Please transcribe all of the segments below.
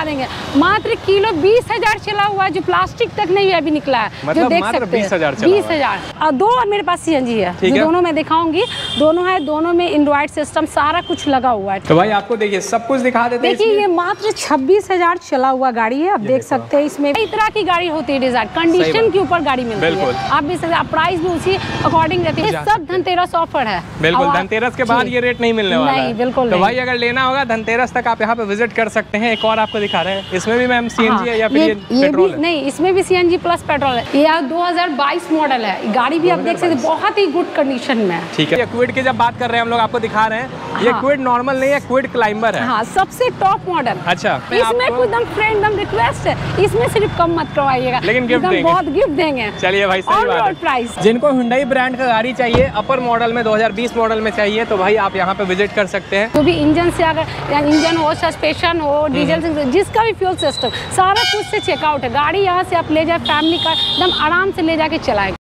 दिखा देंगे मात्र किलो बीस हज़ार चला हुआ है जो प्लास्टिक तक नहीं अभी निकला है। मतलब जो देख सकते हैं। 20,000 चला बीस हज़ार। और दो मेरे पास सीएनजी है जो है। दोनों मैं दिखाऊँगी। दोनों है दोनों में एंड्रॉइड सिस्टम सारा कुछ लगा हुआ है। तो भाई आपको देखिए सब कुछ दिखा देते देखिए। ये मात्र छब्बीस हज़ार चला हुआ गाड़ी है। आप देख सकते हैं इसमें। कई तरह की गाड़ी होती है डिज़ाइन कंडीशन के ऊपर गाड़ी मिलती है। आप भी प्राइस भी उसी अकॉर्डिंग रहती है। सब धनतेरस ऑफ़र है। बिल्कुल धनतेरस के बाद ये रेट नहीं मिलने वाला नहीं बिल्कुल तो भाई अगर लेना होगा धनतेरस तक आप यहाँ पे विज़िट कर सकते हैं। एक और आपको दिखा रहे हैं। इसमें भी मैम सीएनजी है या फिर ये, ये भी है? नहीं इसमें भी सीएनजी प्लस पेट्रोल है। ये 2022 मॉडल है। गाड़ी भी आप देख सकते बहुत ही गुड कंडीशन में है। ठीक है। क्विड की जब बात कर रहे हैं हम लोग आपको दिखा रहे हैं। ये हाँ। क्विड नॉर्मल नहीं है क्विड क्लाइंबर है। हाँ सबसे टॉप मॉडल अच्छा इसमें एकदम फ्रेंड एकदम रिक्वेस्ट है। इसमें सिर्फ़ कम मत करवाइएगा। लेकिन देंगे। बहुत गिफ्ट देंगे। चलिए भाई सही बात प्राइस जिनको हुंडई ब्रांड का गाड़ी चाहिए अपर मॉडल में 2020 मॉडल में चाहिए तो भाई आप यहाँ पे विज़िट कर सकते हैं। जो भी इंजन से अगर इंजन हो सस्पेंशन हो। डीजल से जिसका भी फ्यूल सिस्टम सारा कुछ से चेकआउट है। गाड़ी यहाँ से आप ले जाए फैमिली का एकदम आराम से ले जाके चलाए।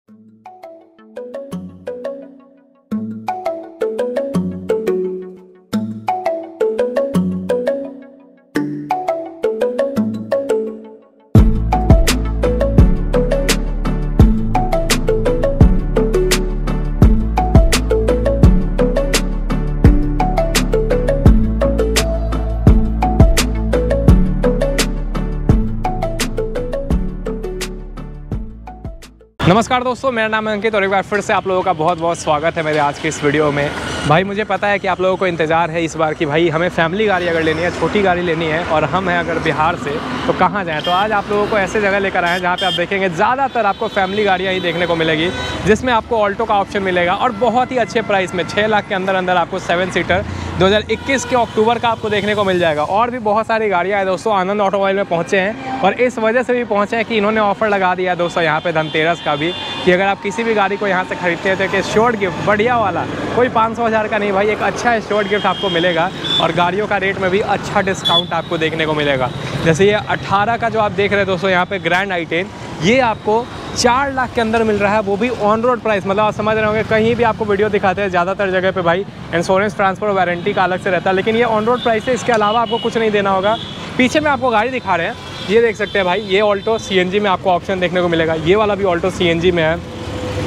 नमस्कार दोस्तों, मेरा नाम अंकित और एक बार फिर से आप लोगों का बहुत बहुत स्वागत है मेरे आज के इस वीडियो में। भाई, मुझे पता है कि आप लोगों को इंतज़ार है इस बार कि भाई हमें फैमिली गाड़ी अगर लेनी है, छोटी गाड़ी लेनी है और हम हैं अगर बिहार से तो कहाँ जाएँ? तो आज आप लोगों को ऐसे जगह लेकर आएँ जहाँ पर आप देखेंगे ज़्यादातर आपको फैमिली गाड़ियाँ ही देखने को मिलेगी, जिसमें आपको ऑल्टो का ऑप्शन मिलेगा और बहुत ही अच्छे प्राइस में छः लाख के अंदर अंदर आपको सेवन सीटर 2021 के अक्टूबर का आपको देखने को मिल जाएगा। और भी बहुत सारी गाड़ियाँ हैं दोस्तों, आनंद ऑटोमोबाइल में पहुँचे हैं। और इस वजह से भी पहुँचे हैं कि इन्होंने ऑफ़र लगा दिया है दोस्तों यहाँ पे धनतेरस का भी, कि अगर आप किसी भी गाड़ी को यहाँ से खरीदते हैं तो एक शॉर्ट गिफ्ट बढ़िया वाला। कोई पाँच सौ हज़ार का नहीं भाई, एक अच्छा शॉर्ट गिफ्ट आपको मिलेगा। और गाड़ियों का रेट में भी अच्छा डिस्काउंट आपको देखने को मिलेगा। जैसे ये 18 का जो आप देख रहे हैं दोस्तों यहाँ पर ग्रैंड आई ये आपको चार लाख के अंदर मिल रहा है, वो भी ऑन रोड प्राइस मतलब आप समझ रहे होंगे, कहीं भी आपको वीडियो दिखाते हैं, ज़्यादातर जगह पे भाई इंश्योरेंस ट्रांसफ़र वारंटी का अलग से रहता है। लेकिन ये ऑन रोड प्राइस है, इसके अलावा आपको कुछ नहीं देना होगा। पीछे में आपको गाड़ी दिखा रहे हैं। ये देख सकते हैं भाई, ये ऑल्टो सी में आपको ऑप्शन देखने को मिलेगा। ये वाला भी ऑल्टो सी में है।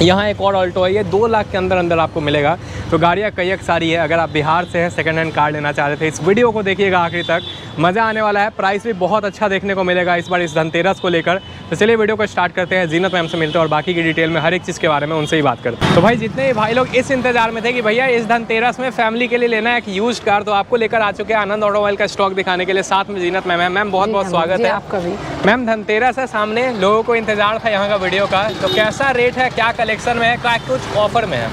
यहाँ एक और ऑल्टो है, ये दो लाख के अंदर अंदर आपको मिलेगा। तो गाड़ियाँ कई एक सारी है अगर आप बिहार से हैं सेकेंड हैंड कार लेना चाह रहे थे इस वीडियो को देखिएगा आखिरी तक। मज़ा आने वाला है प्राइस भी बहुत अच्छा देखने को मिलेगा इस बार इस धनतेरस को लेकर। तो चलिए वीडियो को स्टार्ट करते हैं जीनत मैम से मिलते हैं और बाकी की डिटेल में हर एक चीज़ के बारे में उनसे ही बात करते हैं। तो भाई जितने भी भाई लोग इस इंतज़ार में थे कि भैया इस धनतेरस में फैमिली के लिए लेना है एक यूज़ कार तो आपको लेकर आ चुके हैं आनंद ऑटोमोबाइल का स्टॉक दिखाने के लिए। साथ में जीनत मैम है। मैम बहुत बहुत स्वागत है। आपका भी। मैम धनतेरस है सामने लोगों को इंतज़ार था यहाँ का वीडियो का। तो कैसा रेट है क्या कलेक्शन में है क्या कुछ ऑफ़र में है?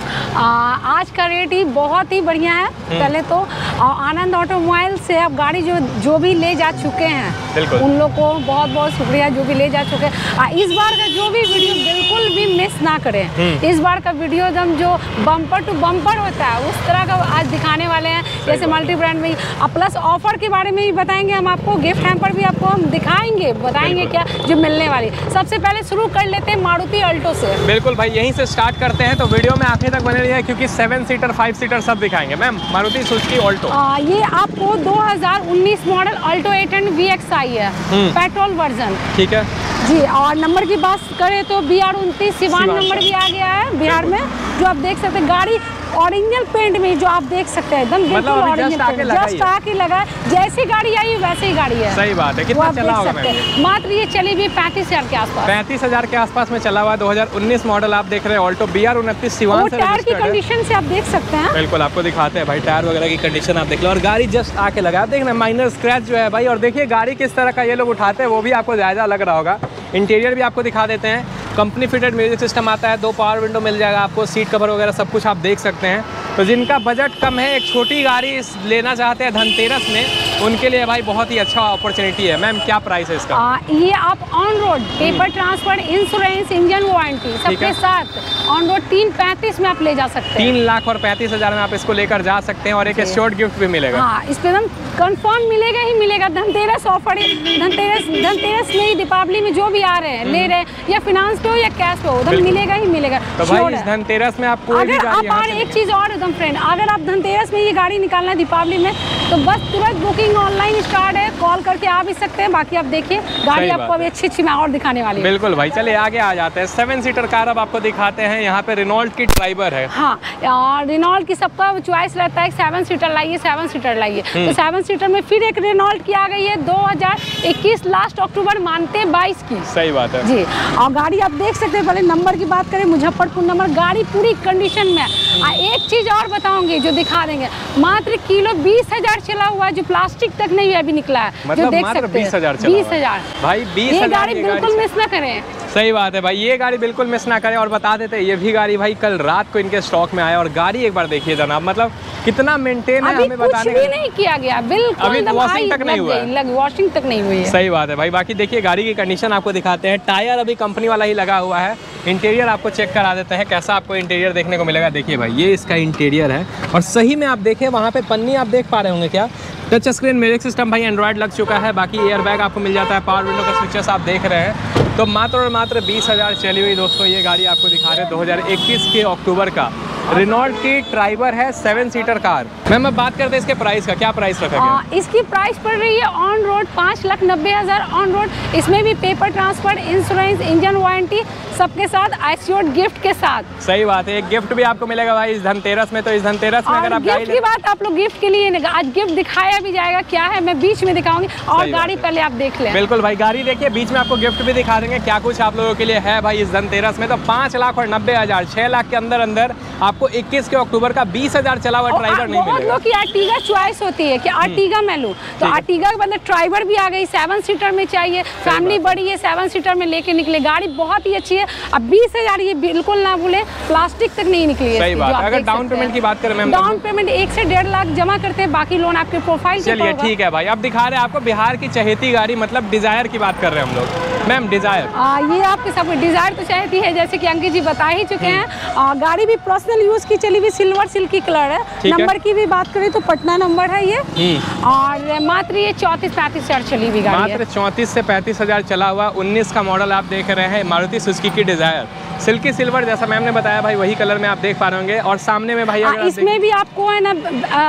आज का रेट ही बहुत ही बढ़िया है। हम्म। पहले तो आनंद ऑटोमोबाइल से आप गाड़ी जो जो भी ले जा चुके हैं उन लोग को बहुत बहुत शुक्रिया जो भी ले जा चुके हैं। इस बार का जो भी वीडियो बिल्कुल भी मिस ना करें। हम्म। इस बार का वीडियो एकदम जो बम्पर टू बम्पर होता है उस तरह का आज दिखाने वाले हैं। जैसे मल्टी ब्रांड में और प्लस ऑफ़र के बारे में भी बताएँगे हम आपको। गिफ्ट हैम्पर भी आपको हम दिखाएँगे बताएँगे क्या जो मिलने वाली। सबसे पहले शुरू कर लेते हैं मारुति अल्टो से। बिल्कुल भाई यहीं से स्टार्ट करते हैं तो वीडियो में आखिर तक बने रहिए क्योंकि सेवन सीटर फाइव सीटर सब दिखाएँगे। मैम मारुति सुजुकी ऑल्टो ये आपको 2019 model Alto 8 V X I है। हम्म। पेट्रोल वर्जन ठीक है। जी और नंबर की बात करें तो बी आर उन्तीस सिवान नंबर भी आ गया है बिहार में जो आप देख सकते हैं गाड़ी ओरिजिनल पेंट में जो आप देख सकते हैं एकदम मतलब बिल्कुल ओरिजिनल ही जस्ट आके लगा जैसी गाड़ी आई है वैसे ही गाड़ी है। सही बात है। कितना चला होगा मात्र ये चली भी पैंतीस हज़ार के आसपास। पैंतीस हज़ार के आसपास में चला हुआ है। 2019 मॉडल आप देख रहे हैं। ऑल्टो बी आर उनतीस सिवान टायर की कंडीशन से आप देख सकते हैं। बिल्कुल आपको दिखाते हैं भाई। टायर वगैरह की कंडीशन आप देख लो और गाड़ी जस्ट आके लगा आप देख रहे माइनर स्क्रैच जो है भाई। और देखिए गाड़ी किस तरह का ये लोग उठाते हैं वो भी आपको जायजा लग रहा होगा। इंटीरियर भी आपको दिखा देते हैं। कंपनी फिटेड म्यूज़िक सिस्टम आता है, दो पावर विंडो मिल जाएगा आपको सीट कवर वगैरह सब कुछ आप देख सकते हैं। तो जिनका बजट कम है, एक छोटी गाड़ी लेना चाहते हैं धनतेरस में उनके लिए भाई बहुत ही अच्छा अपॉर्चुनिटी है। मैम क्या प्राइस है इसका? आ, ये आप on road paper transfer insurance engine warranty सबके साथ ऑन रोड तीन पैंतीस में आप ले जा सकते हैं। तीन लाख और पैंतीस हज़ार में आप इसको लेकर जा सकते हैं और एक। शॉर्ट गिफ्ट भी मिलेगा। हाँ इस पे एकदम कंफर्म मिलेगा ही मिलेगा। धनतेरस ऑफ़र धनतेरस धनतेरस में ही दीपावली में जो भी आ रहे हैं ले रहे हैं या फिनांस पे हो या कैश पे हो उधर मिलेगा ही मिलेगा। तो भाई इस धनतेरस में आप कोई भी अगर गाड़ी आप और एक चीज़ और एकदम फ्रेंड अगर आप धनतेरस में ये गाड़ी निकालना है दीपावली में तो बस तुरंत बुकिंग ऑनलाइन स्टार्ट है। कॉल करके आ भी सकते हैं। बाकी आप देखिए गाड़ी आपको अभी अच्छी अच्छी मैं और दिखाने वाली हूँ। बिल्कुल भाई चलिए आगे आ जाते हैं। सेवन सीटर कार अब आपको दिखाते हैं। यहाँ पे रिनॉल्ट की ड्राइवर है। हाँ रेनॉल्ट की सबका चॉइस रहता है। सेवन सीटर लाइए सेवन सीटर लाइए। हम्म। तो सेवन सीटर में फिर एक रेनॉल्ट की आ गई है। 2021 लास्ट अक्टूबर मानते 22 की। सही बात है। जी और गाड़ी आप देख सकते हैं। पहले नंबर की बात करें मुजफ्फरपुर नंबर गाड़ी पूरी कंडीशन में एक चीज़ और बताऊँगी जो दिखा देंगे। मात्र किलो बीस हज़ार चला हुआ जो प्लास्टिक तक नहीं अभी निकला है। मतलब जो देख सकते हैं। बीस हज़ार भाई बीस ये हज़ार गाड़ी बिल्कुल मिस ना करें। सही बात है भाई ये गाड़ी बिल्कुल मिस ना करें और बता देते ये भी गाड़ी भाई कल रात को इनके स्टॉक में आया और गाड़ी एक बार देखिए जनाब मतलब कितना मेंटेन है हमें कुछ बताने भी नहीं किया गया बिल्कुल अभी washing तक नहीं हुआ लग वॉशिंग तक नहीं हुई है। सही बात है भाई बाकी देखिए गाड़ी की कंडीशन आपको दिखाते हैं टायर अभी कंपनी वाला ही लगा हुआ है इंटीरियर आपको चेक करा देते हैं कैसा आपको इंटीरियर देखने को मिलेगा। देखिए भाई ये इसका इंटीरियर है और सही में आप देखें वहाँ पे पन्नी आप देख पा रहे होंगे क्या? टच स्क्रीन म्यूज़िक सिस्टम भाई एंड्रॉयड लग चुका है बाकी एयर बैग आपको मिल जाता है पावर विंडो का स्विचेस आप देख रहे हैं। तो मात्र और मात्र बीस हज़ार चली हुई दोस्तों, ये गाड़ी आपको दिखा रहे हैं 2021 के अक्टूबर का। रिनॉल्ट की ड्राइवर है सेवन सीटर कार मैम अब बात करते हैं इसके प्राइस का। क्या प्राइस रखा गया? इसकी प्राइस पड़ रही है ऑन रोड पाँच लाख नब्बे हज़ार ऑन रोड इसमें भी paper transfer insurance engine warranty सबके साथ आईसीओड गिफ्ट के साथ। सही बात है। एक गिफ्ट भी आपको मिलेगा भाई इस धनतेरस में। तो इस धनतेरस में अगर आप गिफ्ट की बात आप लोग गिफ्ट के लिए आज गिफ्ट दिखाया भी जाएगा क्या है मैं बीच में दिखाऊँगी। और गाड़ी पहले आप देख लें। बिल्कुल भाई गाड़ी देखिए बीच में आपको गिफ्ट भी दिखा देंगे। क्या कुछ आप लोगों के लिए है भाई इस धनतेरस में? तो पाँच लाख और नब्बे हज़ार छः लाख के अंदर अंदर आपको 21 के अक्टूबर का बीस हज़ार चला हुआ ड्राइवर नहीं मिलेगा। लोग की आर्टिगा चॉइस होती है कि आर्टिगा मैं लूँ। तो आर्टिगा के बदले ड्राइवर भी आ गई सेवन सीटर में चाहिए फैमिली बड़ी है सेवन सीटर में लेके निकले। गाड़ी बहुत ही अच्छी है। अब बीस हज़ार ये बिल्कुल ना भूले प्लास्टिक तक नहीं निकली है सही बात। अगर डाउन पेमेंट की बात करें डाउन पेमेंट एक से डेढ़ लाख जमा करते हैं बाकी लोन आपके प्रोफ़ाइल चलिए ठीक है भाई। अब दिखा रहे हैं आपको बिहार की चहेती गाड़ी मतलब डिज़ायर की बात कर रहे हैं हम लोग। मैम डिज़ायर ये आपके सब डिज़ायर तो चाहती है जैसे कि अंकित जी बता ही चुके हैं। गाड़ी भी पर्सनल यूज़ की चली हुई सिल्वर सिल्क की कलर है। नंबर की भी बात करें तो पटना नंबर है ये। हम्म। और मात्र ये चौंतीस पैंतीस हज़ार चली हुई गाड़ी मात्र चौंतीस से पैंतीस हज़ार चला हुआ 19 का मॉडल आप देख रहे हैं मारुति सुजुकी की डिज़ायर सिल्की सिल्वर जैसा मैम ने बताया भाई वही कलर में आप देख पा रहे होंगे। और सामने में भाई हाँ, अगर इसमें भी आपको है ना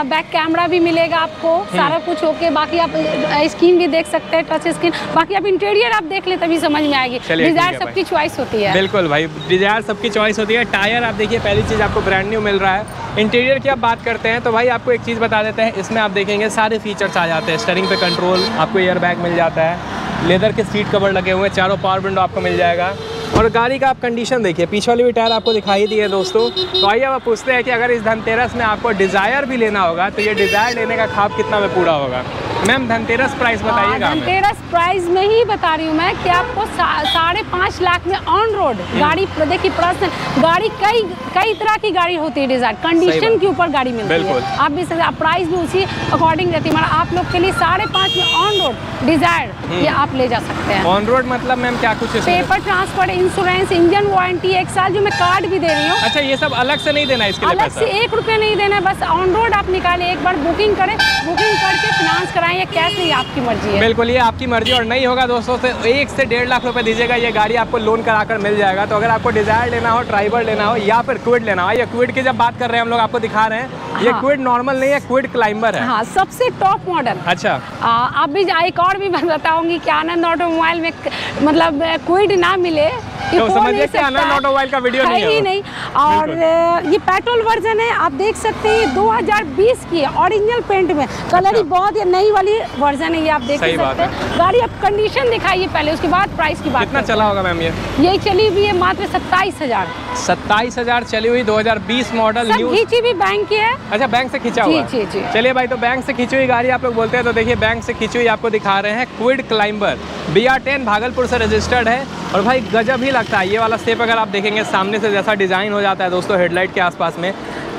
बैक कैमरा भी मिलेगा आपको। सारा कुछ ओके बाकी आप स्क्रीन भी देख सकते हैं टच स्क्रीन बाकी आप इंटीरियर आप देख ले तभी समझ में आएगी। डिज़ायर सबकी चॉइस होती है। बिल्कुल भाई डिज़ायर सबकी चॉइस होती है। टायर आप देखिए पहली चीज़ आपको ब्रांड न्यू मिल रहा है। इंटीरियर की आप बात करते हैं तो भाई आपको एक चीज़ बता देते हैं, इसमें आप देखेंगे सारे फीचर्स आ जाते हैं। स्टरिंग पे कंट्रोल आपको एयर बैग मिल जाता है। लेदर के सीट कवर लगे हुए हैं, चारों पावर विंडो आपको मिल जाएगा। और गाड़ी का आप कंडीशन देखिए, पीछे वाली भी टायर आपको दिखाई दिए दोस्तों। तो आइए आप पूछते हैं कि अगर इस धनतेरस में आपको डिज़ायर भी लेना होगा तो ये डिज़ायर लेने का खाब कितना में पूरा होगा? मैम धनतेरस प्राइस बताइएगा हाँ, धनतेरस प्राइस में ही बता रही हूँ मैं कि आपको साढ़े पाँच लाख में ऑन रोड गाड़ी देखिए पर्सनल गाड़ी कई कई तरह की गाड़ी होती है डिज़ायर कंडीशन के ऊपर गाड़ी मिलती है। आप भी सकते प्राइस भी उसी अकॉर्डिंग रहती है। आप लोग के लिए साढ़े पाँच में ऑन रोड डिज़ायर ये आप ले जा सकते हैं। ऑन रोड मतलब मैम क्या कुछ paper transfer insurance engine warranty एक साल जो मैं कार्ड भी दे रही हूँ। अच्छा ये सब अलग से नहीं देना है इसके अलग से एक रुपये नहीं देना है बस ऑन रोड आप निकाले एक बार बुकिंग करें। बुकिंग करके फिनांस कराएँ। या कैश नहीं आपकी मर्ज़ी है? बिल्कुल ये आपकी मर्ज़ी और नहीं होगा दोस्तों से एक से डेढ़ लाख रुपए दीजिएगा ये गाड़ी आपको लोन कराकर मिल जाएगा। तो अगर आपको डिज़ायर लेना हो ड्राइवर लेना हो या फिर क्विड लेना हो ये क्विड की जब बात कर रहे हैं हम लोग आपको दिखा रहे हैं। ये हाँ। क्विड नॉर्मल नहीं है क्विड क्लाइंबर है। हाँ सबसे टॉप मॉडल अच्छा। आ, आप भी एक और भी बताऊँगी कि आनंद ऑटोमोबाइल में मतलब क्विड ना मिले तो समझिए कि है। ऑटोमोबाइल का वीडियो नहीं है ही नहीं। और ये पेट्रोल वर्जन है आप देख सकते हैं ये 2020 की ओरिजिनल पेंट में। कलर ही बहुत ये नई वाली वर्जन है ये आप देख सकते हैं। गाड़ी आप कंडीशन दिखाइए पहले उसके बाद प्राइस की बात कितना चला होगा मैम ये। यही चली हुई है मात्र सत्ताईस हज़ार। सत्ताईस हज़ार चली हुई 2020 मॉडल घीची भी बैंक की है। अच्छा बैंक से खींचा हुआ। चलिए भाई तो बैंक से खींची हुई गाड़ी आप लोग बोलते हैं तो देखिए बैंक से खींची हुई आपको दिखा रहे हैं Kwid Climber B R ten Bhagalpur से रजिस्टर्ड है और भाई गजब ही लगता है। ये वाला स्टेप अगर आप देखेंगे सामने से जैसा डिज़ाइन हो जाता है दोस्तों हेडलाइट के आसपास में।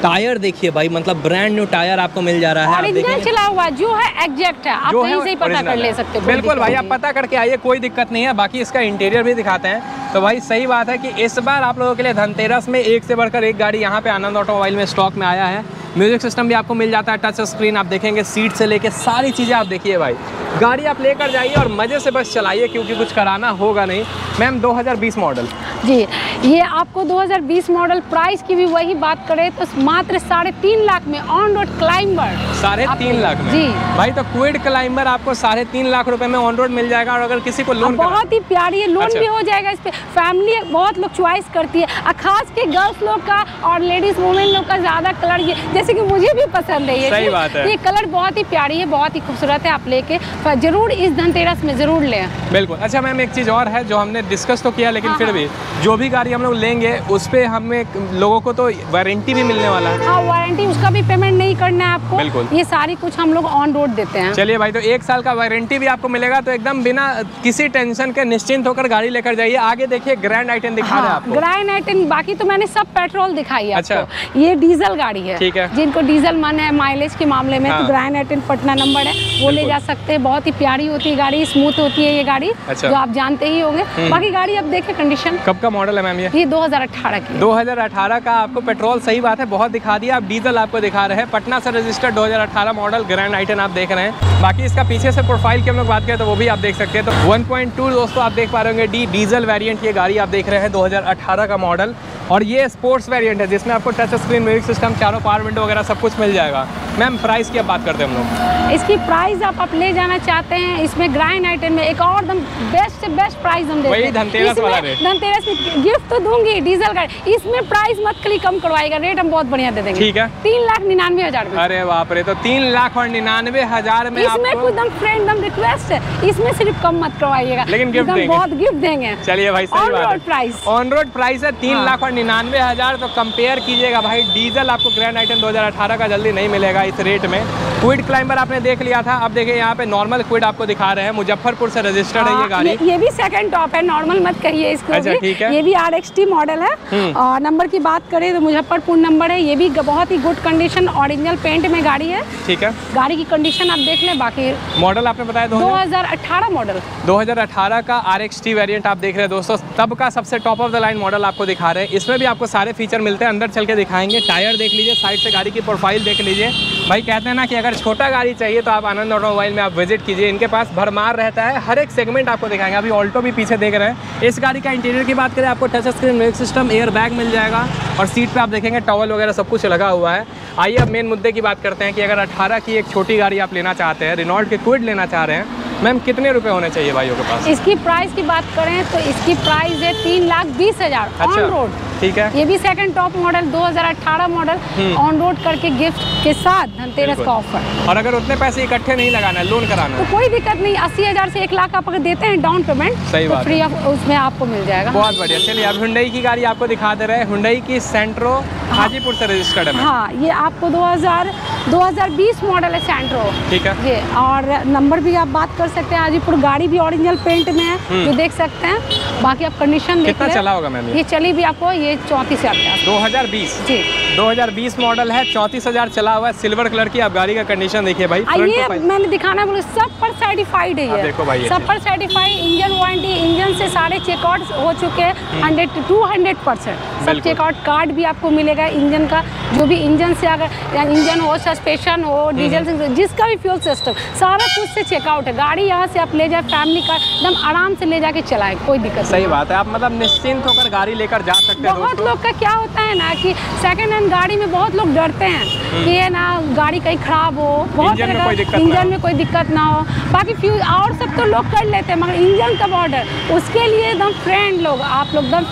टायर देखिए भाई मतलब ब्रांड न्यू टायर आपको मिल जा रहा है। ओरिजिनल चला हुआ जो है एग्जैक्ट है। आप कहीं से ही पता कर ले सकते हो बिल्कुल भाई आप पता करके आइए कोई दिक्कत नहीं है। बाकी इसका इंटीरियर भी दिखाते हैं। तो भाई सही बात है कि इस बार आप लोगों के लिए धनतेरस में एक से बढ़कर एक गाड़ी यहाँ पे आनंद ऑटोमोबाइल में स्टॉक में आया है। म्यूज़िक सिस्टम भी आपको मिल जाता है टच स्क्रीन आप देखेंगे सीट से लेके सारी चीज़ें आप देखिए भाई। गाड़ी आप लेकर जाइए और मज़े से बस चलाइए क्योंकि कुछ कराना होगा नहीं। Ma'am 2020 model. जी ये आपको 2020 मॉडल प्राइस की भी वही बात करें तो मात्र साढ़े तीन लाख में ऑन रोड क्लाइंबर साढ़े तीन लाख में? जी। भाई तो क्विड क्लाइंबर आपको साढ़े तीन लाख रुपए में ऑन रोड मिल जाएगा और अगर किसी को लोन बहुत ही प्यारी है लोन अच्छा। भी हो जाएगा इस पे। फैमिली बहुत लोग चॉइस करती है। और खास के गर्ल्स लोग का और लेडीज़ वुमेन लोग का ज़्यादा कलर ये जैसे कि मुझे भी पसंद है ये सही बात है। ये कलर बहुत ही प्यारी है बहुत ही खूबसूरत है आप लेके। ज़रूर इस धनतेरस में ज़रूर लें। बिल्कुल। अच्छा मैम एक चीज़ और है जो हमने डिस्कस तो किया लेकिन हाँ, फिर हाँ। भी जो भी गाड़ी हम लोग लेंगे उस पर हमें लोगों को तो वारंटी भी मिलने वाला है। हाँ वारंटी उसका भी पेमेंट नहीं करना है आपको। बिल्कुल। ये सारी कुछ हम लोग ऑन रोड देते हैं। चलिए भाई तो एक साल का वारंटी भी आपको मिलेगा तो एकदम बिना किसी टेंशन के निश्चिंत होकर गाड़ी लेकर जाइए। आगे देखिए ग्रैंड आइटन दिखा रहे हैं हाँ, आपको। ग्राइन आइटन बाकी तो मैंने सब पेट्रोल दिखाई है अच्छा। ये डीजल गाड़ी है। ठीक है। जिनको डीजल मन है माइलेज के मामले में हाँ। तो ग्राइन आइटन पटना नंबर है। वो ले जा सकते हैं। बहुत ही प्यारी होती है गाड़ी स्मूथ होती है ये गाड़ी अच्छा। जो आप जानते ही होंगे। बाकी गाड़ी अब देखे कंडीशन कब का मॉडल है मैम ये? ये 2018 की है। 2018 का आपको पेट्रोल सही बात है बहुत दिखा दिया। आप डीजल आपको दिखा रहे हैं। पटना से रजिस्टर्ड 2018 मॉडल ग्रैंड आइटन आप देख रहे हैं। बाकी इसका पीछे से प्रोफ़ाइल की हम लोग बात करें तो वो भी आप देख सकते हैं। तो 1.2 दोस्तों आप देख पा रहे होंगे डी डीजल वेरिएंट ये गाड़ी आप देख रहे हैं 2018 का मॉडल। और ये स्पोर्ट्स वेरिएंट है जिसमें आपको टच स्क्रीन म्यूज़िक सिस्टम चारों पावर विंडो वगैरह सब कुछ मिल जाएगा मैम प्राइस की बात करते हैं हम लोग इसकी प्राइस आप आप ले जाना चाहते हैं इसमें ग्राइन आइटन में एक और दम बेस्ट से बेस्ट प्राइस हम देते हैं धनतेरस वाला रेट। धनतेरस में गिफ्ट तो दूँगी डीजल गाड़ी इसमें प्राइस मत खाली कम करवाएगा रेट हम बहुत बढ़िया दे देंगे ठीक है। तीन लाख निन्यानवे हज़ार अरे बाप रे तो तीन लाख और निन्यानवे हज़ार में इसमें कुछ दम फ्रेंड दम रिक्वेस्ट है इसमें सिर्फ़ कम मत करवाइएगा लेकिन देंगे। बहुत गिफ्ट देंगे चलिए भाई बात road price। On road price है तीन हाँ। लाख और निन्यानवे हज़ार तो कंपेयर कीजिएगा भाई, डीजल आपको ग्रैंड आइटन 2018 का जल्दी नहीं मिलेगा इस रेट में। क्विड क्लाइंबर आपने देख लिया था। अब देखिए यहाँ पे नॉर्मल क्विड आपको दिखा रहे हैं। मुजफ्फरपुर से रजिस्टर्ड है ये हाँ, गाड़ी। ये, ये भी सेकंड टॉप है। नॉर्मल मत कहिए इसको अच्छा, भी। ठीक है। ये भी आर एक्स टी मॉडल है। हम्म। और नंबर की बात करें तो मुजफ्फरपुर नंबर है। ये भी बहुत ही गुड कंडीशन ओरिजिनल पेंट में गाड़ी है। ठीक है। गाड़ी की कंडीशन आप देख लें बाकी मॉडल आपने बताया दो 2018 मॉडल 2018 का आर वेरियंट आप देख रहे हैं दोस्तों। तब का सबसे top of the line model आपको दिखा रहे हैं। इसमें भी आपको सारे फीचर मिलते हैं। अंदर चल के दिखाएँगे। टायर देख लीजिए साइड से गाड़ी की प्रोफ़ाइल देख लीजिए। भाई कहते हैं ना कि अगर छोटा गाड़ी चाहिए तो आप आनंद ऑटोमोबाइल में आप विज़िट कीजिए। इनके पास भरमार रहता है। हर एक सेगमेंट आपको दिखाएँगे। अभी ऑल्टो भी पीछे देख रहे हैं। इस गाड़ी का इंटीरियर की बात करें आपको touch screen music system air bag मिल जाएगा। और सीट पर आप देखेंगे टॉवल वगैरह सब कुछ लगा हुआ है। आइए अब मेन मुद्दे की बात करते हैं कि अगर 18 की एक छोटी गाड़ी आप लेना चाहते हैं रिनॉल्ट के क्विड लेना चाह रहे हैं मैम कितने रुपए होने चाहिए भाइयों के पास? इसकी प्राइस की बात करें तो इसकी प्राइस है तीन लाख बीस हज़ार। ऑन अच्छा रोड ठीक है? ये भी सेकंड टॉप मॉडल 2018 मॉडल हम्म। ऑन रोड करके गिफ्ट के साथ धनतेरस का ऑफ़र और अगर उतने पैसे इकट्ठे नहीं लगाना है लोन कराना तो कोई दिक्कत नहीं अस्सी हज़ार से एक लाख आप अगर देते हैं डाउन पेमेंट सही तो बात फ्री ऑफ़ उसमें आपको मिल जाएगा। बहुत बढ़िया। चलिए अब हुंडई की गाड़ी आपको दिखा दे रहे। हैं हुंडई की सेंट्रो हाजीपुर से रजिस्टर्ड है। हाँ ये आपको 2000 2020 मॉडल है सेंट्रो ठीक है। ये और नंबर भी आप बात कर सकते हैं। हाजीपुर गाड़ी भी ओरिजिनल पेंट में है जो देख सकते हैं। बाकी आप कंडीशन देख हम्म। कितना चला होगा मैम ये? चली भी आपको ये चौंतीस हज़ार के आसपास। 2020 जी। 2020 मॉडल है चौंतीस हज़ार चला हुआ है सिल्वर कलर की आप गाड़ी का कंडीशन देखिए भाई ये मैंने दिखाना बोले सब पर सर्टिफाइड है ये। देखो भाई सब पर सर्टिफाइड इंजन वारंटी इंजन से सारे चेकआउट हो चुके हैं हंड्रेड टू हंड्रेड परसेंट सब हम्म। चेकआउट कार्ड भी आपको मिलेगा इंजन का। जो भी इंजन से अगर इंजन हो सस्पेशन हो हम्म। डीजल से जिसका भी फ्यूल सिस्टम सारा कुछ से चेकआउट है। गाड़ी यहाँ से आप ले जाए फैमिली का एकदम आराम से ले जाके चलाए कोई दिक्कत सही बात है। आप मतलब निश्चिंत होकर गाड़ी लेकर जा सकते हैं बहुत लोग का क्या होता है ना कि सेकंड हैंड गाड़ी में बहुत लोग डरते हैं कि ये ना गाड़ी कहीं खराब हो। बहुत इंजन में कोई दिक्कत ना इंजन हो। में कोई दिक्कत ना हो। बाकी फ्यूज और सब तो लोग कर लेते हैं मगर इंजन का बॉर्डर उसके लिए एकदम फ्रेंड लोग आप लोग एकदम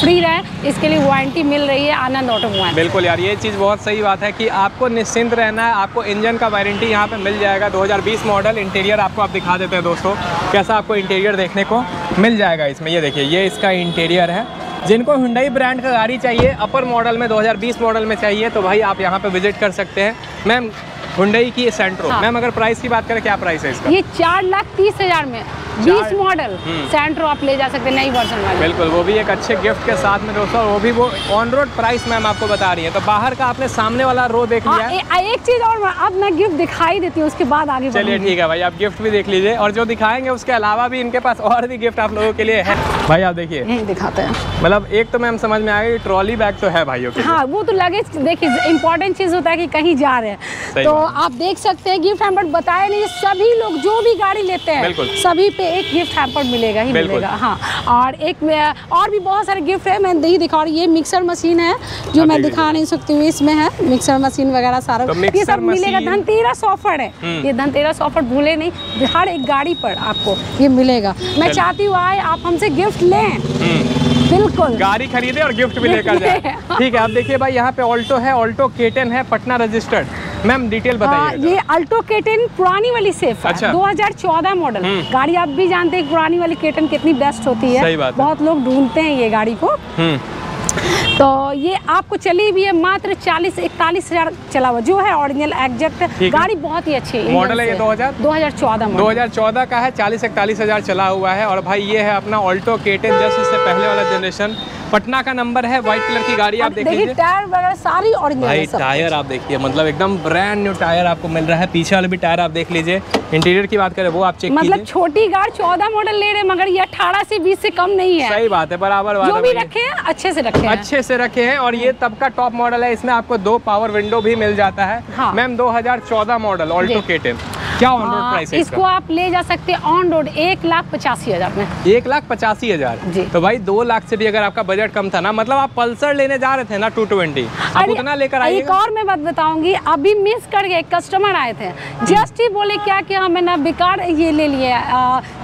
फ्री रहे। इसके लिए वारंटी मिल रही है आनंद ऑटोमोबाइल बिल्कुल यार ये चीज़ बहुत सही बात है कि आपको निश्चिंत रहना है आपको इंजन का वारंटी यहाँ पे मिल जाएगा। 2020 मॉडल इंटीरियर आपको आप दिखा देते हैं दोस्तों। कैसा आपको इंटीरियर देखने को? मिल जाएगा इसमें। ये देखिए, ये इसका इंटीरियर है। जिनको हुंडई ब्रांड का गाड़ी चाहिए अपर मॉडल में 2020 मॉडल में चाहिए तो भाई आप यहाँ पे विज़िट कर सकते हैं। मैम हुंडई की सेंट्रो हाँ। मैम अगर प्राइस की बात करें क्या प्राइस है इसका? ये चार लाख तीस हज़ार में। बीस मॉडल हम्म। सेंट्रो आप ले जा सकते हैं नई वर्जन वाले। बिल्कुल वो भी एक अच्छे गिफ्ट के साथ में दोस्तों वो भी वो ऑन रोड प्राइस मैम आपको बता रही है। तो बाहर का आपने सामने वाला रो देख हाँ लिया। है एक चीज़ और अब मैं गिफ्ट दिखाई देती हूँ उसके बाद आगे चलिए ठीक है भाई आप गिफ्ट भी देख लीजिए। और जो दिखाएँगे उसके अलावा भी इनके पास और भी गिफ्ट आप लोगों के लिए है। भाई आप देखिए। यही दिखाते हैं। मतलब एक तो मैम समझ में आ गई ट्रॉली बैग तो है भाइयों के हाँ वो तो लगेज देखिए इंपॉर्टेंट चीज़ होता है कि कहीं जा रहे हैं। तो आप देख सकते हैं गिफ्ट हैम्पर बताया नहीं सभी लोग जो भी गाड़ी लेते हैं सभी पे एक गिफ्ट हैम्पर मिलेगा ही मिलेगा हाँ। और एक और भी बहुत सारे गिफ्ट है मैं नहीं दिखा रही ये मिक्सर मशीन है जो हाँ, मैं दिखा नहीं सकती हूँ इसमें है मिक्सर मशीन वगैरह सारा। तो ये सब मिलेगा धनतेरस ऑफ़र है। हम्म। ये धनतेरस ऑफ़र भूले नहीं हर एक गाड़ी पर आपको ये मिलेगा। मैं चाहती हूँ आए आप हमसे गिफ्ट लें। हम्म, बिल्कुल। गाड़ी खरीदे और गिफ्ट भी लेकर जाए। ठीक है आप देखिए भाई यहाँ पे ऑल्टो है ऑल्टो केटन है पटना रजिस्टर्ड मैम डिटेल हाँ, बताइए ये अल्टो केटन पुरानी वाली सेफ़ है अच्छा। 2014 मॉडल। गाड़ी आप भी जानते हैं पुरानी वाली केटन कितनी बेस्ट होती है। सही बात है। बहुत लोग ढूंढते हैं ये गाड़ी को। हम्म। तो ये आपको चली भी है मात्र चालीस इकतालीस हज़ार चला हुआ जो है ओरिजिनल एग्जैक्ट गाड़ी बहुत ही अच्छी है मॉडल है ये 2000? 2014 मॉडल 2014 का है चालीस इकतालीस हज़ार चला हुआ है और भाई ये है अपना ऑल्टो केटन जस्ट इससे पहले वाला जनरेशन पटना का नंबर है व्हाइट कलर की गाड़ी आप देख देखिए लीजिए टायर वगैरह सारी ओरिजिनल भाई टायर आप देखिए मतलब एकदम ब्रांड न्यू टायर आपको मिल रहा है। पीछे वाले भी टायर आप देख लीजिए। इंटीरियर की बात करें वो आप चेक मतलब छोटी गाड़ी चौदह मॉडल ले रहे मगर ये अठारह से बीस से कम नहीं है। सही बात है बराबर जो भी रखे अच्छे से रखे अच्छे से रखे हैं और ये तब का टॉप मॉडल है। इसमें आपको दो पावर विंडो भी मिल जाता है। मैम 2014 मॉडल ऑल्टो के केटन क्या ऑन रोड प्राइस है इसको आप ले जा सकते हैं ऑन रोड एक लाख पचासी हज़ार में। एक लाख पचासी हज़ार? जी। तो भाई दो लाख से भी अगर आपका बजट कम था ना मतलब आप पल्सर लेने जा रहे थे ना टू ट्वेंटी आप उतना लेकर एक और मैं बात बताऊँगी अभी मिस कर गए कस्टमर आए थे। जस्ट ही बोले क्या कि हमें ना बेकार ये ले लिए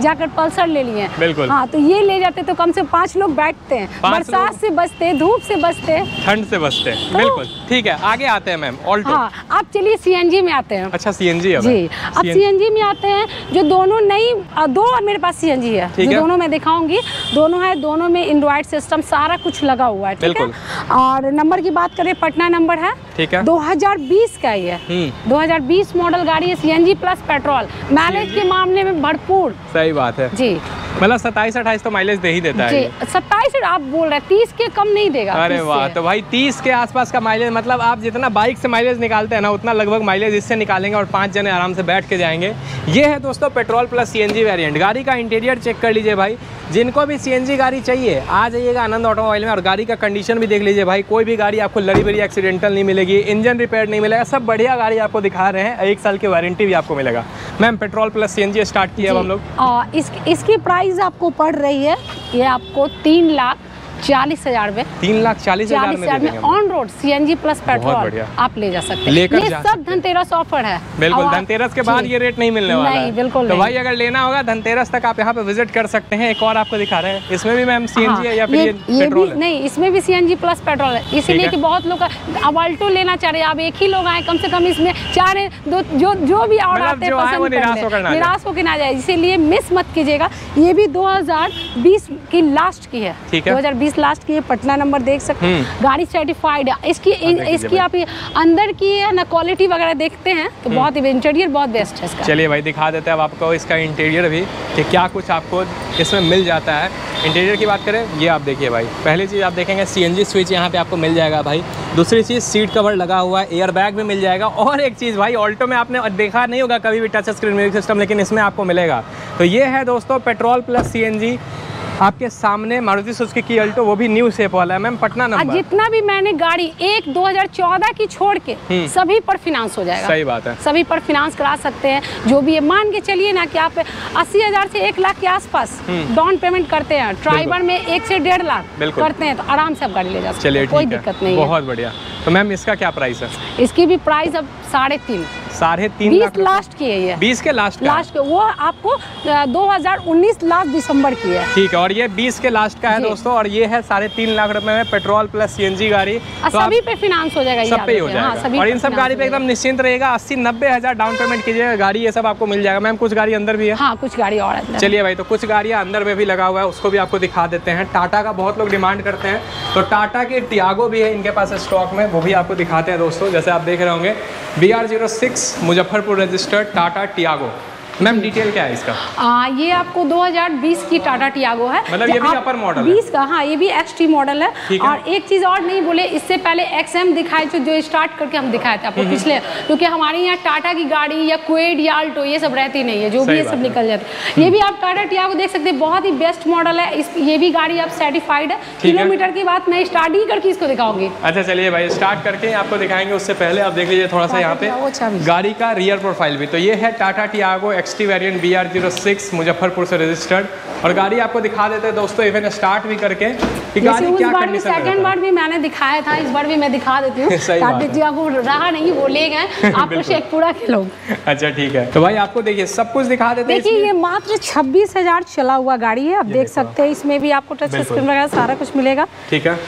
जाकर पल्सर ले लिए? बिल्कुल। हाँ तो ये ले जाते तो कम से पाँच लोग बैठते हैं। बरसात? से बचते धूप से बचते। ठंड से बचते। तो- बिल्कुल ठीक है आगे आते हैं मैम ऑल्टो हाँ अब चलिए सीएनजी में आते हैं। अच्छा सीएनजी है जी। अब सीएनजी में आते हैं जो दोनों नई दो मेरे पास सीएनजी है जो। दोनों मैं दिखाऊँगी। दोनों है दोनों में एंड्रॉइड सिस्टम सारा कुछ लगा हुआ है ठीक है? और नंबर की बात करें पटना नंबर है। ठीक है। 2020 का ये। हम्म। 2020 मॉडल गाड़ी है सीएनजी प्लस पेट्रोल माइलेज के मामले में भरपूर। सही बात है। जी। मतलब सत्ताईस अट्ठाईस तो माइलेज दे ही देता है। सत्ताईस आप बोल रहे हैं तीस के कम नहीं देगा। अरे 30 वाह तो भाई 30 के आसपास का माइलेज मतलब आप जितना बाइक से माइलेज निकालते हैं ना उतना लगभग माइलेज इससे निकालेंगे और पाँच जने आराम से बैठ के जाएँगे। ये है दोस्तों पेट्रोल प्लस सीएनजी वेरिएंट गाड़ी का इंटीरियर चेक कर लीजिए भाई। जिनको भी सीएनजी गाड़ी चाहिए आ जाइएगा आनंद ऑटोमोबाइल में और गाड़ी का कंडीशन भी देख लीजिए भाई। कोई भी गाड़ी आपको लड़ी बड़ी एक्सीडेंटल नहीं मिलेगी। इंजन रिपेयर नहीं मिलेगा सब बढ़िया गाड़ी आपको दिखा रहे हैं। एक साल की वारंटी भी आपको मिलेगा। Ma'am petrol plus CNG start किया हम लोग। इस, इसकी प्राइस आपको पड़ रही है ये आपको तीन लाख चालीस हज़ार में तीन लाख चालीस चालीस हज़ार में on road CNG plus petrol आप ले जा सकते हैं। ये सब धनतेरस ऑफ़र है। बिल्कुल धनतेरस के बाद ये रेट नहीं मिलने वाला नहीं बिल्कुल तो भाई अगर लेना होगा धनतेरस तक आप यहाँ पे विज़िट कर सकते हैं। एक और आपको दिखा रहे हैं। इसमें भी मैम सी हाँ, है या फिर ये भी नहीं इसमें भी सीएनजी प्लस पेट्रोल है। इसीलिए की बहुत लोग अब अल्टो लेना चाह रहे हैं। आप एक ही लोग आए कम से कम इसमें चार दो जो जो भी और मतलब आते हैं निराश होकर ना जाए। इसीलिए मिस मत कीजिएगा। ये भी दो हज़ार बीस की लास्ट की है। 2020 सर्विस लास्ट की है पटना नंबर देख सकते हैं। हम्म। गाड़ी सर्टिफाइड है। इसकी इसकी आप अंदर की है ना क्वालिटी वगैरह देखते हैं तो हम्म। बहुत इंटीरियर बहुत बेस्ट है इसका। चलिए भाई दिखा देते हैं अब आपको इसका इंटीरियर भी कि क्या कुछ आपको इसमें मिल जाता है। इंटीरियर की बात करें ये आप देखिए भाई। पहली चीज़ आप देखेंगे सीएनजी स्विच यहाँ पे आपको मिल जाएगा भाई। दूसरी चीज़ सीट कवर लगा हुआ है एयर बैग भी मिल जाएगा। और एक चीज़ भाई ऑल्टो में आपने देखा नहीं होगा कभी भी टच स्क्रीन म्यूज़िक सिस्टम लेकिन इसमें आपको मिलेगा। तो ये है दोस्तों पेट्रोल प्लस सीएनजी आपके सामने मारुति सुजुकी की अल्टो वो भी न्यू शेप वाला है। मैम पटना नंबर जितना भी मैंने गाड़ी एक 2014 की छोड़ के हम्म। सभी पर फिनांस हो जाएगा। सही बात है। सभी पर फिनांस करा सकते हैं। जो भी है मान के चलिए ना कि आप अस्सी हज़ार से एक लाख के आसपास हम्म। डाउन पेमेंट करते हैं ट्राइबर में एक से डेढ़ लाख करते हैं तो आराम से आप गाड़ी ले जा सकते हैं कोई दिक्कत नहीं बहुत बढ़िया। तो मैम इसका क्या प्राइस है? इसकी भी प्राइस अब साढ़े तीन। साढ़े तीन बीस लाख लास्ट की है ये। बीस के लास्ट का। है? लास्ट वो आपको दो हज़ार उन्नीस लास्ट दिसंबर की है। ठीक है और ये 20 के लास्ट का है दोस्तों और ये है साढ़े तीन लाख रुपए में पेट्रोल प्लस सीएनजी गाड़ी। तो सभी पे फिनांस हो जाएगा सब पे हो। हाँ, जाएगा। और इन सब गाड़ी पे एकदम निश्चिंत रहेगा अस्सी नब्बे हज़ार डाउन पेमेंट कीजिएगा गाड़ी ये सब आपको मिल जाएगा। मैम कुछ गाड़ी अंदर भी है? हाँ कुछ गाड़ी और चलिए भाई तो कुछ गाड़ियाँ अंदर में भी लगा हुआ है उसको भी आपको दिखा देते हैं। टाटा का बहुत लोग डिमांड करते हैं तो टाटा के टियागो भी है इनके पास स्टॉक में वो भी आपको दिखाते हैं दोस्तों। जैसे आप देख रहे होंगे B R zero six Muzaffarpur registered Tata Tiago ma'am detail क्या है इसका? आ, ये आपको 2020 की टाटा टियागो है। मतलब ये भी model है? 20 का हाँ ये भी एक्स टी मॉडल है। और एक चीज़ और नहीं बोले इससे पहले एक्स एम दिखाए जो जो स्टार्ट करके हम दिखाए थे आपको पिछले क्योंकि हमारे यहाँ टाटा की गाड़ी या क्वेड या अल्टो ये सब रहती नहीं है जो भी ये सब निकल जाते ये भी आप टाटा टियागो देख सकते हैं बहुत ही बेस्ट मॉडल है। इस ये भी गाड़ी आप सर्टिफाइड है। है। किलोमीटर की बात मैं स्टार्ट ही करके इसको दिखाऊँगी। अच्छा चलिए भाई स्टार्ट करके आपको दिखाएँगे उससे पहले आप देख लीजिए थोड़ा सा यहाँ टाटा टियागो अच्छा पे गाड़ी का रियर प्रोफ़ाइल भी। तो ये है Tata Tiago XT variant B R zero six Muzaffarpur से रजिस्टर्ड और गाड़ी आपको दिखा देते हैं दोस्तों इवन स्टार्ट भी करके कि गाड़ी क्या बार भी कंडीशन में सेकंड बार भी मैंने दिखाया था इस बार भी मैं दिखा देती हूँ। सही बात जी आपको रहा नहीं वो ले गए। आपको। शेखपुरा के लोग अच्छा ठीक है। तो भाई आपको देखिए सब कुछ दिखा देते हैं देखिए ये मात्र छब्बीस चला हुआ गाड़ी है। आप देख सकते हैं इसमें भी आपको टच स्क्रीन वगैरह सारा कुछ मिलेगा। ठीक है।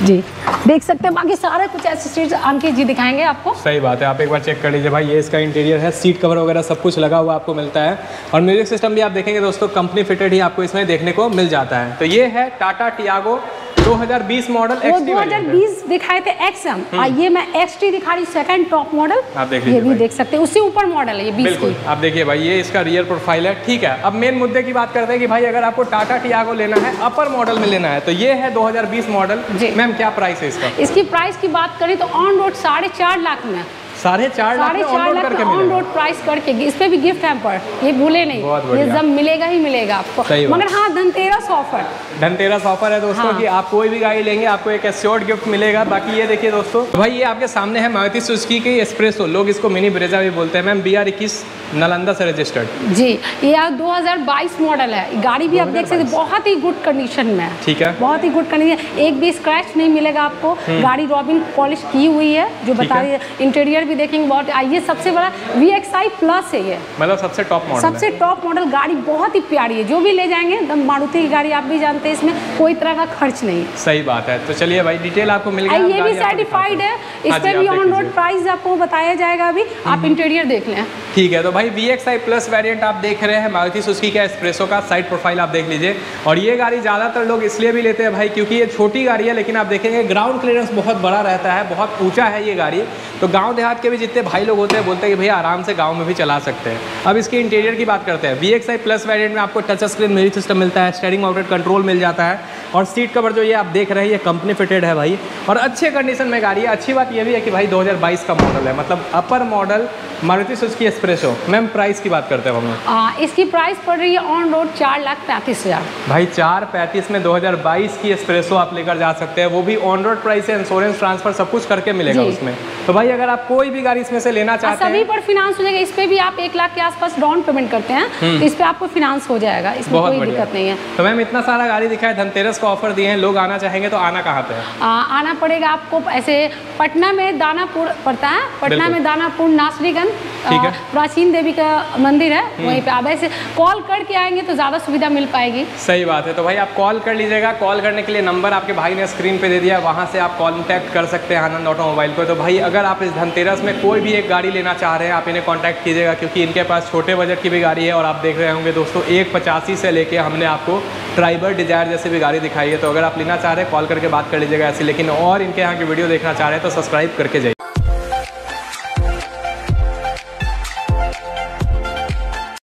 जी। देख सकते हैं, बाकी सारे कुछ एसेसरीज के जी दिखाएँगे आपको। सही बात है, आप एक बार चेक कर लीजिए भाई, ये इसका इंटीरियर है सीट कवर वगैरह सब कुछ लगा हुआ आपको मिलता है। और म्यूज़िक सिस्टम भी आप देखेंगे दोस्तों कंपनी फिटेड ही आपको इसमें देखने को मिल जाता है। तो ये है टाटा टियागो 2020 मॉडल वो एक्सटी वेरिएंट है। 2020 दिखाए थे एक्सएम और ये मैं एक्सटी दिखा रही सेकंड टॉप मॉडल हम्म। आप देख ये भी देख सकते हैं। उससे ऊपर मॉडल है ये 20 बिल्कुल। की। आप देखिए भाई ये इसका रियर प्रोफ़ाइल है। ठीक है। अब मेन मुद्दे की बात करते हैं कि भाई अगर आपको टाटा टियागो लेना है अपर मॉडल में लेना है तो ये है 2020 मॉडल। मैम क्या प्राइस है इसका? इसकी प्राइस की बात करें तो ऑन रोड साढ़े चार लाख में साढ़े चार लाख साढ़े चार लाख करके ऑन रोड प्राइस करके इस पे भी गिफ्ट है पर ये भूले नहीं। ये। जब मिलेगा ही मिलेगा आपको। मगर हाँ धनतेरस ऑफ़र धनतेरस ऑफ़र है दोस्तों हाँ। कि आप कोई भी गाड़ी लेंगे आपको एक एस्योर्ड गिफ्ट मिलेगा। बाकी ये देखिए दोस्तों भाई ये आपके सामने है मारुति सुजुकी की एस्प्रेसो लोग इसको मिनी ब्रेजा भी बोलते हैं। मैम बी आर इक्कीस नालंदा से रजिस्टर्ड जी ये आप 2022 मॉडल है। गाड़ी भी आप देख सकते बहुत ही गुड कंडीशन में है। ठीक है। बहुत ही गुड कंडीशन एक भी स्क्रैच नहीं मिलेगा आपको। गाड़ी रॉबिन पॉलिश की हुई है जो बता हम्म। रही है। इंटीरियर भी देखेंगे बहुत। आइए सबसे बड़ा वी एक्स आई प्लस है ये। मतलब सबसे टॉप मॉडल सबसे टॉप मॉडल गाड़ी बहुत ही प्यारी है। जो भी ले जाएँगे एकदम मारुति की गाड़ी आप भी जानते हैं इसमें कोई तरह का खर्च नहीं। है सही बात है। तो चलिए भाई डिटेल आपको मिल गया। ये भी सर्टिफाइड है। इस हैं। पे जी, भी ऑन रोड प्राइस आपको बताया जाएगा अभी। आप इंटीरियर देख लें। ठीक है तो भाई V X I plus variant आप देख रहे हैं, मारुति सुजुकी का एस्प्रेसो का साइड प्रोफ़ाइल आप देख लीजिए। और ये गाड़ी ज़्यादातर लोग इसलिए भी लेते हैं भाई, क्योंकि ये छोटी गाड़ी है, लेकिन आप देखेंगे ग्राउंड क्लियरेंस बहुत बड़ा रहता है, बहुत ऊँचा है ये गाड़ी। तो गाँव देहात के भी जितने भाई लोग होते हैं, बोलते हैं कि भैया आराम से गाँव में भी चला सकते हैं। अब इसके इंटीरियर की बात करते हैं। V X I plus variant में आपको टच स्क्रीन मेरी सिस्टम मिलता है स्टेरिंग माउंटेड कंट्रोल मिल जाता है, और सीट कवर जो ये आप देख रहे हैं, ये कंपनी फिटेड है भाई। और अच्छे कंडीशन में गाड़ी है अच्छी बात ये भी है कि भाई 2022 का मॉडल है। मतलब upper model Maruti Suzuki Espresso ma'am price की बात करते हैं हम लोग। इसकी प्राइस पड़ रही है ऑन रोड चार लाख पैंतीस हज़ार। भाई चार पैंतीस में 2022 की एस्प्रेसो आप लेकर जा सकते हैं। वो भी ऑन रोड प्राइस है इंश्योरेंस ट्रांसफ़र सब कुछ करके मिलेगा उसमें। तो भाई अगर आप कोई भी गाड़ी इसमें से लेना चाहते सभी पर फिनांस हो जाएगा। इस पे भी आप एक लाख के आसपास डाउन पेमेंट करते हैं। तो इस पे आपको फिनांस हो जाएगा। इसमें कोई दिक्कत नहीं है। तो मैम इतना सारा गाड़ी दिखाए धनतेरस का ऑफ़र दिए हैं। लोग आना चाहेंगे तो आना कहाँ पे है? आ, आना पड़ेगा आपको ऐसे पटना में दानापुर पड़ता है। पटना में दानापुर नासरीगंज। है। प्राचीन देवी का मंदिर है वहीं पे आप ऐसे कॉल करके आएँगे तो ज़्यादा सुविधा मिल पाएगी। सही बात है तो भाई आप कॉल कर लीजिएगा कॉल करने के लिए नंबर आपके भाई ने स्क्रीन पे दे दिया वहाँ से आप कॉन्टैक्ट कर सकते हैं आनंद ऑटोमोबाइल को। तो भाई अगर आप इस धनतेरस में कोई भी एक गाड़ी लेना चाह रहे हैं आप इन्हें कॉन्टैक्ट कीजिएगा क्योंकि इनके पास छोटे बजट की भी गाड़ी है और आप देख रहे होंगे दोस्तों एक पचासी से लेके हमने आपको ड्राइवर डिज़ायर जैसी भी गाड़ी दिखाई है। तो अगर आप लेना चाह रहे हैं कॉल करके बात कर लीजिएगा ऐसे लेकिन और इनके यहाँ की वीडियो देखना चाह रहे हैं तो सब्सक्राइब करके जाइए।